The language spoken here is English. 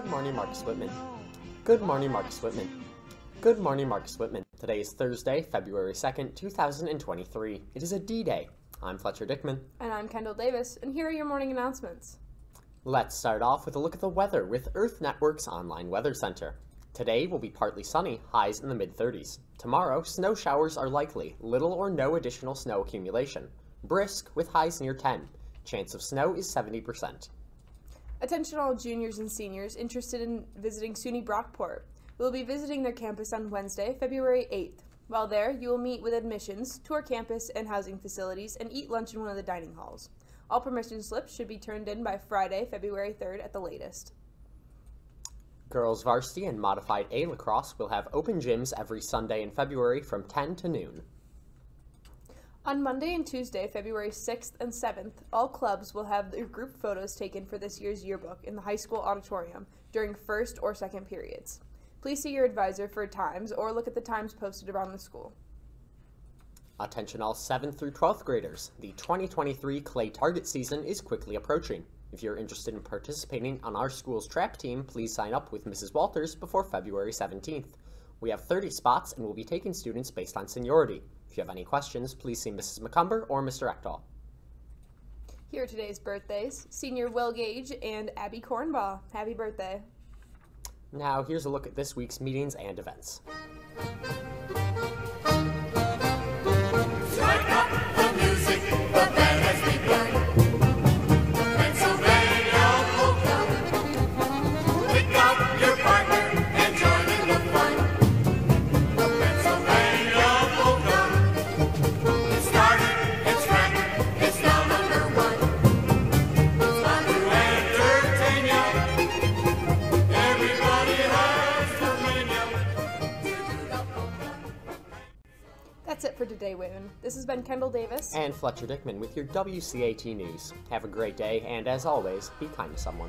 morning, Marcus Whitman. Good morning, Marcus Whitman. Good morning, Marcus Whitman. Today is Thursday, February 2nd, 2023. It is a D Day. I'm Fletcher Dickman. And I'm Kendall Davis, and here are your morning announcements. Let's start off with a look at the weather with Earth Network's online weather center. Today will be partly sunny, highs in the mid 30s. Tomorrow, snow showers are likely, little or no additional snow accumulation. Brisk with highs near 10. Chance of snow is 70%. Attention all juniors and seniors interested in visiting SUNY Brockport. We will be visiting their campus on Wednesday, February 8th. While there, you will meet with admissions, tour campus and housing facilities, and eat lunch in one of the dining halls. All permission slips should be turned in by Friday, February 3rd at the latest. Girls varsity and modified A lacrosse will have open gyms every Sunday in February from 10 to noon. On Monday and Tuesday, February 6th and 7th, all clubs will have their group photos taken for this year's yearbook in the high school auditorium during first or second periods. Please see your advisor for times or look at the times posted around the school. Attention all 7th through 12th graders. The 2023 Clay Target season is quickly approaching. If you're interested in participating on our school's trap team, please sign up with Mrs. Walters before February 17th. We have 30 spots and will be taking students based on seniority. If you have any questions, please see Mrs. McCumber or Mr. Ecdahl. Here are today's birthdays Senior Will Gage and Abby Cornball. Happy birthday. Now, here's a look at this week's meetings and events. That's it for today, women. This has been Kendall Davis. And Fletcher Dickman with your WCAT News. Have a great day, and as always, be kind to someone.